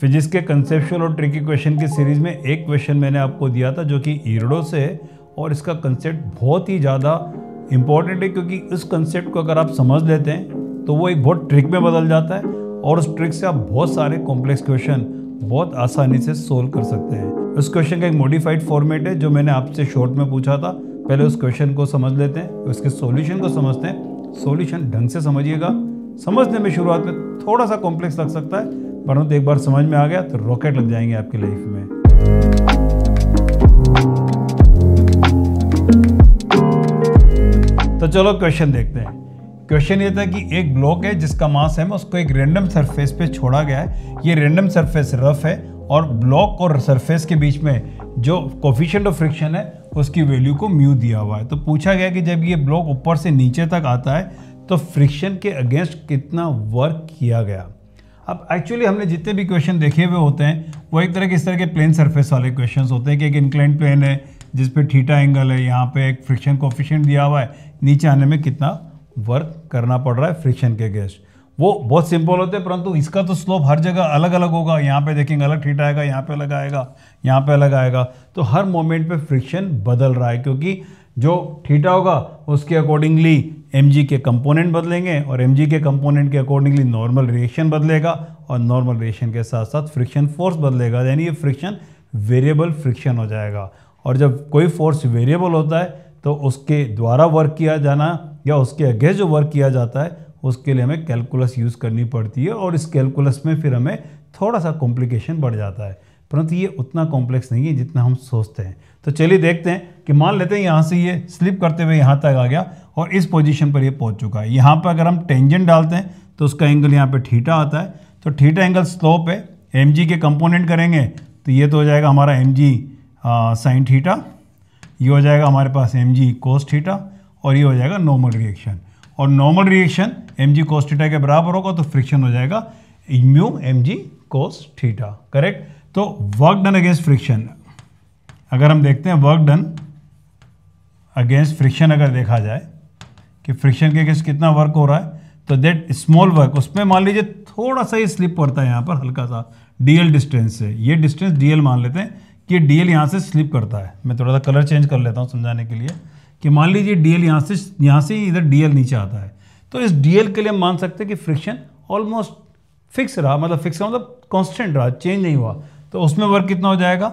Physics के conceptual और tricky question की सीरीज़ में एक क्वेश्चन मैंने आपको दिया था जो कि ईरडो से है और इसका कंसेप्ट बहुत ही ज़्यादा इंपॉर्टेंट है क्योंकि इस कंसेप्ट को अगर आप समझ लेते हैं तो वो एक बहुत ट्रिक में बदल जाता है और उस ट्रिक से आप बहुत सारे कॉम्प्लेक्स क्वेश्चन बहुत आसानी से सोल्व कर सकते हैं। उस क्वेश्चन का एक मॉडिफाइड फॉर्मेट है जो मैंने आपसे शॉर्ट में पूछा था। पहले उस क्वेश्चन को समझ लेते हैं, उसके सॉल्यूशन को समझते हैं। सॉल्यूशन ढंग से समझिएगा। समझने में शुरुआत में थोड़ा सा कॉम्प्लेक्स लग सकता है परंतु एक बार समझ में आ गया तो रॉकेट लग जाएँगे आपकी लाइफ में। तो चलो क्वेश्चन देखते हैं। क्वेश्चन ये था कि एक ब्लॉक है जिसका मास है उसको एक रैंडम सरफेस पे छोड़ा गया है। ये रैंडम सरफेस रफ है और ब्लॉक और सरफेस के बीच में जो कोफिशेंट ऑफ़ फ्रिक्शन है, उसकी वैल्यू को म्यू दिया हुआ है। तो पूछा गया कि जब ये ब्लॉक ऊपर से नीचे तक आता है तो फ्रिक्शन के अगेंस्ट कितना वर्क किया गया? अब एक्चुअली हमने जितने भी क्वेश्चन देखे हुए होते हैं, वो एक तरह के इस तरह के प्लेन सरफेस वाले क्वेश्चन होते हैं कि एक इंक्लाइन प्लेन है, जिस पे थीटा एंगल है, यहाँ पे एक फ्रिक्शन कोफिशिएंट दिया हुआ है, नीचे आने में कितना वर्क करना पड़ रहा है फ्रिक्शन के अगेंस्ट वो बहुत सिंपल होते हैं, परंतु इसका तो स्लोप हर जगह अलग अलग होगा। यहाँ पे देखेंगे अलग थीटा आएगा, यहाँ पे अलग आएगा, यहाँ पे अलग आएगा। तो हर मोमेंट पे फ्रिक्शन बदल रहा है, क्योंकि जो थीटा होगा, उसके अकॉर्डिंगली एमजी के कंपोनेंट बदलेंगे और एमजी के कंपोनेंट के अकॉर्डिंगली नॉर्मल रिएक्शन बदलेगा और नॉर्मल रिएक्शन के साथ साथ फ्रिक्शन फोर्स बदलेगा। यानी ये फ्रिक्शन वेरिएबल फ्रिक्शन हो जाएगा। और जब कोई फोर्स वेरिएबल होता है तो उसके द्वारा वर्क किया जाना या उसके आगे जो वर्क किया जाता है, उसके लिए हमें कैलकुलस यूज़ करनी पड़ती है और इस कैलकुलस में फिर हमें थोड़ा सा कॉम्प्लिकेशन बढ़ जाता है। परंतु ये उतना कॉम्प्लेक्स नहीं है जितना हम सोचते हैं। तो चलिए देखते हैं कि मान लेते हैं यहाँ से ये स्लिप करते हुए यहाँ तक आ गया और इस पोजीशन पर ये पहुँच चुका है। यहाँ पर अगर हम टेंजेंट डालते हैं तो उसका एंगल यहाँ पे ठीठा आता है। तो ठीठा एंगल स्लोप है एमजी के कंपोनेंट करेंगे तो ये तो हो जाएगा हमारा एम जी साइन ठीठा ये हो जाएगा हमारे पास एम जी कोस थीटा और ये हो जाएगा नॉर्मल रिएक्शन और normal reaction M G cos theta के बराबर होगा तो फ्रिक्शन हो जाएगा mu M G cos theta correct तो वर्क डन अगेंस्ट फ्रिक्शन अगर हम देखते हैं वर्क डन अगेंस्ट फ्रिक्शन अगर देखा जाए कि फ्रिक्शन के अगेंस्ट कितना वर्क हो रहा है तो देट स्मॉल वर्क उसमें मान लीजिए थोड़ा सा ही स्लिप पड़ता है यहाँ पर हल्का सा डीएल डिस्टेंस से। ये डिस्टेंस डीएल मान लेते हैं कि डीएल यहाँ से स्लिप करता है। मैं थोड़ा सा कलर चेंज कर लेता हूँ समझाने के लिए कि मान लीजिए डीएल यहाँ से यहाँ से इधर डीएल नीचे आता है। तो इस डीएल के लिए हम मान सकते हैं कि फ्रिक्शन ऑलमोस्ट फिक्स रहा मतलब फिक्स मतलब कॉन्स्टेंट रहा चेंज नहीं हुआ। तो उसमें वर्क कितना हो जाएगा?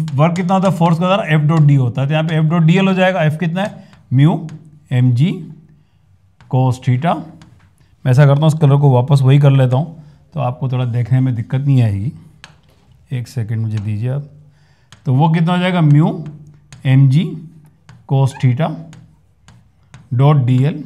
वर्क कितना होता है? फोर्स का एफ़ डॉट डी होता है। तो यहाँ पे एफ़ डॉट डी एल हो जाएगा। एफ़ कितना है? Mu M G cos theta. मैं ऐसा करता हूँ उस कलर को वापस वही कर लेता हूँ। तो आपको थोड़ा देखने में दिक्कत नहीं आएगी। एक सेकेंड मुझे दीजिए आप। तो वो कितना हो जाएगा? Mu M G cos theta dot D L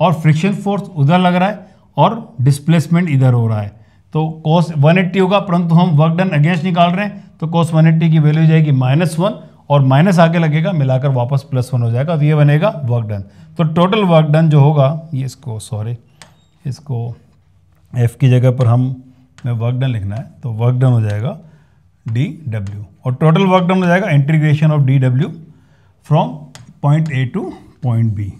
और फ्रिक्शन फोर्स उधर लग रहा है और डिस्प्लेसमेंट इधर हो रहा है। तो कोस 180 होगा, परंतु हम वर्क डन अगेंस्ट निकाल रहे हैं। तो कोस 180 की वैल्यू जाएगी माइनस वन और माइनस आगे लगेगा, मिलाकर वापस प्लस वन हो जाएगा तो ये बनेगा वर्क डन तो टोटल वर्क डन जो होगा, ये इसको सॉरी इसको एफ़ की जगह पर हम वर्क डन लिखना है तो वर्क डन हो जाएगा डी डब्ल्यू और टोटल वर्क डन हो जाएगा integration of D W from point A to point B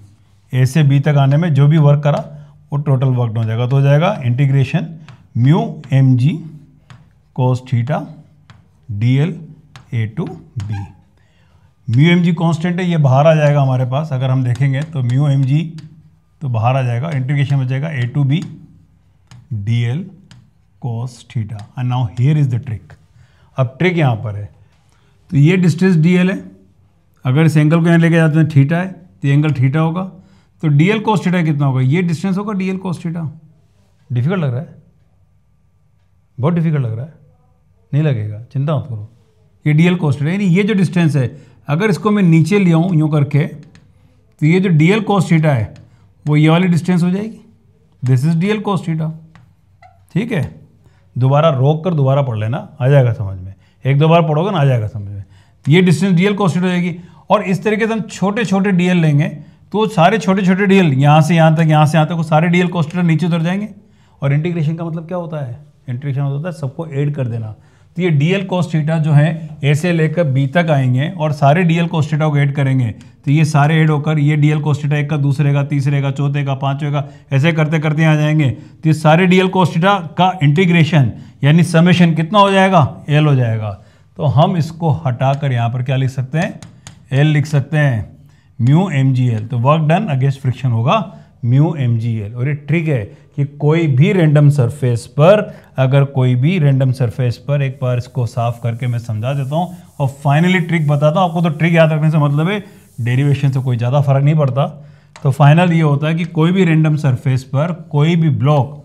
A से बी तक आने में जो भी वर्क करा, वो टोटल वर्क डन हो जाएगा तो हो जाएगा integration mu M G cos theta D L A to B mu M G constant है, ये बाहर आ जाएगा हमारे पास, अगर हम देखेंगे तो म्यू एम जी तो बाहर आ जाएगा इंटीग्रेशन हो जाएगा A to B D L cos theta and now here is the trick अब ट्रिक यहाँ पर है। तो ये डिस्टेंस डी एल है। अगर इस एंगल को यहाँ लेके जाते हैं थीटा है तो एंगल थीटा होगा। तो डी एल कोस थीटा कितना होगा? ये डिस्टेंस होगा D L cos theta difficult लग रहा है? बहुत डिफ़िकल्ट लग रहा है। नहीं लगेगा, चिंता मत करो। ये डी एल कोस्ट यानी ये जो डिस्टेंस है, अगर इसको मैं नीचे ले आऊँ यूँ करके तो ये जो डी एल थीटा है, वो ये वाली डिस्टेंस हो जाएगी। This is D L theta ठीक है? दोबारा रोक कर दोबारा पढ़ लेना, आ जाएगा समझ में। एक दो बार पढ़ोगे ना, आ जाएगा समझ में। ये डिस्टेंस डी एल हो जाएगी। और इस तरीके से हम छोटे छोटे डी एल लेंगे तो सारे छोटे छोटे डी एल यहाँ से यहाँ तक, यहाँ से यहाँ तक, वो सारे डी एल नीचे उतर जाएँगे। और इंटीग्रेशन का मतलब क्या होता है? इंटीग्रेशन होता है, सबको ऐड कर देना। तो ये डी एल कोस्टीटा जो है ए से लेकर बी तक आएँगे और सारे डी एल कोस्टीटा को ऐड करेंगे। तो ये सारे ऐड होकर ये डी एल कोस्टीटा एक का, दूसरे का, तीसरे का, चौथे का, पांचवे का, ऐसे करते करते आ जाएँगे। तो ये सारे डी एल कोस्टीटा का इंटीग्रेशन यानी समेशन कितना हो जाएगा? एल हो जाएगा। तो हम इसको हटाकर यहाँ पर क्या लिख सकते हैं? एल लिख सकते हैं। म्यू एम जी एल तो वर्क डन अगेंस्ट फ्रिक्शन होगा। Mu M G L. और ये ट्रिक है कि कोई भी रेंडम सरफेस पर, अगर कोई भी रेंडम सरफेस पर एक बार इसको साफ़ करके मैं समझा देता हूँ और फाइनली ट्रिक बताता हूँ, आपको तो ट्रिक याद रखने से मतलब है डेरिवेशन से कोई ज़्यादा फ़र्क नहीं पड़ता। तो फाइनल ये होता है कि कोई भी रेंडम सरफेस पर कोई भी ब्लॉक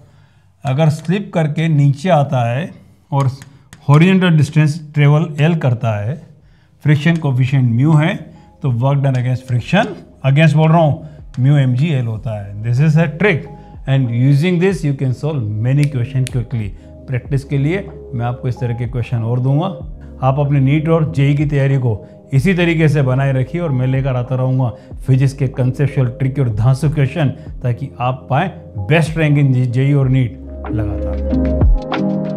अगर स्लिप करके नीचे आता है और हॉरिजेंटल डिस्टेंस ट्रेवल एल करता है फ्रिक्शन कोफिशिएंट म्यू है तो work done against friction against बोल रहा हूँ। म्यू एम जी एल होता है. This is a trick and using this you can solve many question quickly practice के लिए मैं आपको इस तरह के क्वेश्चन और दूँगा. आप अपने नीट और जेई की तैयारी को इसी तरीके से बनाए रखिए और मैं लेकर आता रहूँगा फिजिक्स के कंसेप्शुअल ट्रिक और धांसु क्वेश्चन ताकि आप पाएँ बेस्ट रैंक इन जेई और नीट लगातार.